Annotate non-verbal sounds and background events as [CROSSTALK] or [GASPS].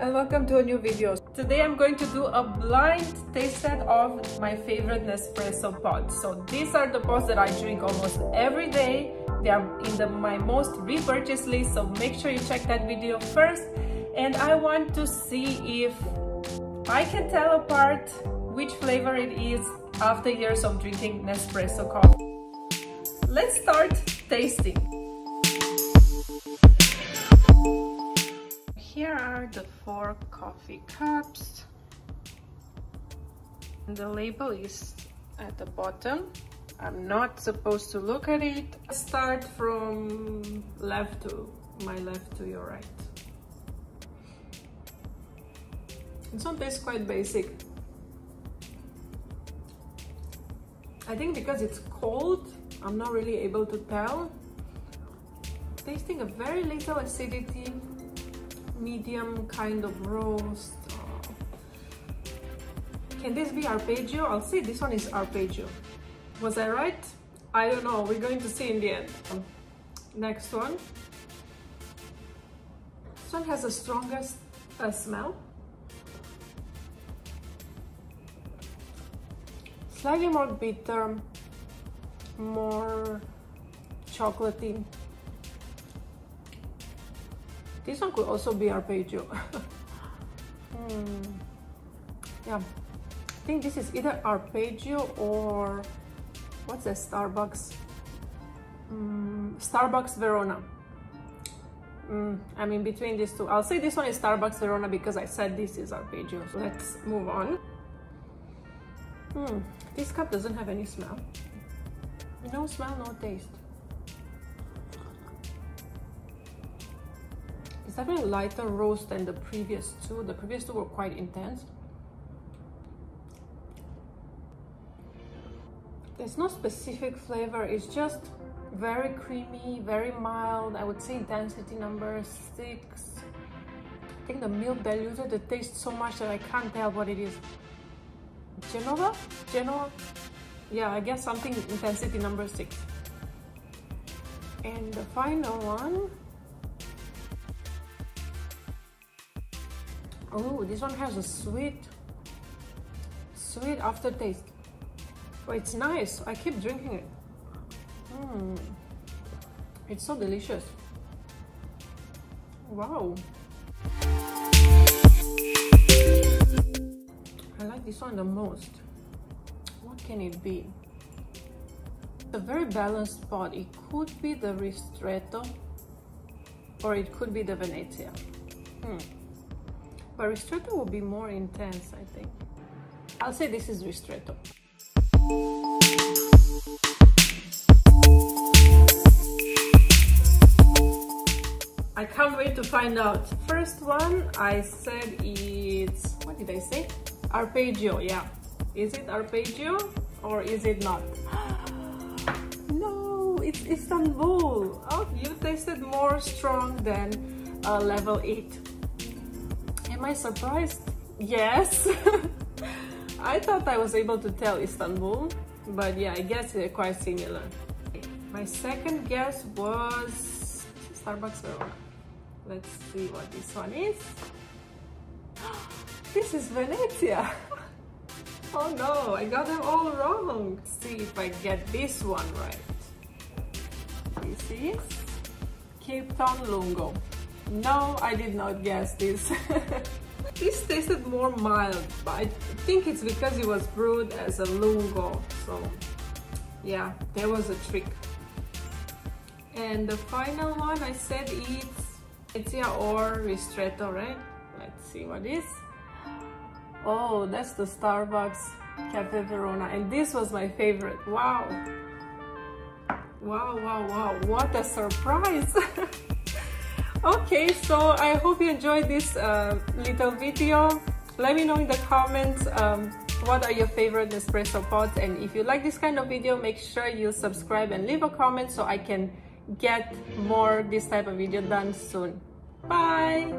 and welcome to a new video. Today I'm going to do a blind taste test of my favorite Nespresso pods. So these are the pods that I drink almost every day. They are in the, my most repurchased list, so make sure you check that video first. And I want to see if I can tell apart which flavor it is after years of drinking Nespresso coffee. Let's start tasting. The four coffee cups. The label is at the bottom. I'm not supposed to look at it. Start from left to my left to your right. This one tastes quite basic. I think because it's cold, I'm not really able to tell. Tasting a very little acidity, medium kind of roast. Oh. Can this be arpeggio? I'll see this one is arpeggio. Was I right? I don't know. We're going to see in the end. Next one. This one has the strongest uh, smell. Slightly more bitter, more chocolatey. This one could also be arpeggio. [LAUGHS] hmm. Yeah, I think this is either arpeggio or what's that Starbucks? Mm, Starbucks Verona. Mm, I'm in between these two. I'll say this one is Starbucks Verona because I said this is arpeggio. So let's move on. Hmm, this cup doesn't have any smell. No smell, no taste. Definitely lighter roast than the previous two. The previous two were quite intense. There's no specific flavor, it's just very creamy, very mild. I would say density number six. I think the milk diluted the taste so much that I can't tell what it is. Genova? Genoa? Yeah, I guess something intensity number six. And the final one. Oh, this one has a sweet, sweet aftertaste. Oh, it's nice. I keep drinking it. Mm. It's so delicious. Wow. I like this one the most. What can it be? A very balanced pot. It could be the Ristretto or it could be the Venezia. Hmm. But Ristretto will be more intense, I think. I'll say this is Ristretto. I can't wait to find out. First one, I said it's, what did I say? Arpeggio, yeah. Is it arpeggio or is it not? [GASPS] no, it's Istanbul. Oh, you tasted more strong than uh, level 8. Am I surprised? Yes. [LAUGHS] I thought I was able to tell Istanbul, but yeah, I guess they're quite similar. My second guess was Starbucks Verona. Let's see what this one is. [GASPS] This is Venezia. [LAUGHS] oh no, I got them all wrong. Let's see if I get this one right. This is Cape Town Lungo. No, I did not guess this. [LAUGHS] this tasted more mild, but I think it's because it was brewed as a lungo. So yeah, there was a trick. And the final one I said it's Venezia or Ristretto, right? Let's see what is. Oh, that's the Starbucks Cafe Verona. And this was my favorite. Wow. Wow, wow, wow. What a surprise. [LAUGHS] okay, so I hope you enjoyed this uh, little video. Let me know in the comments um, what are your favorite Nespresso pods and if you like this kind of video, make sure you subscribe and leave a comment so I can get more this type of video done soon. Bye!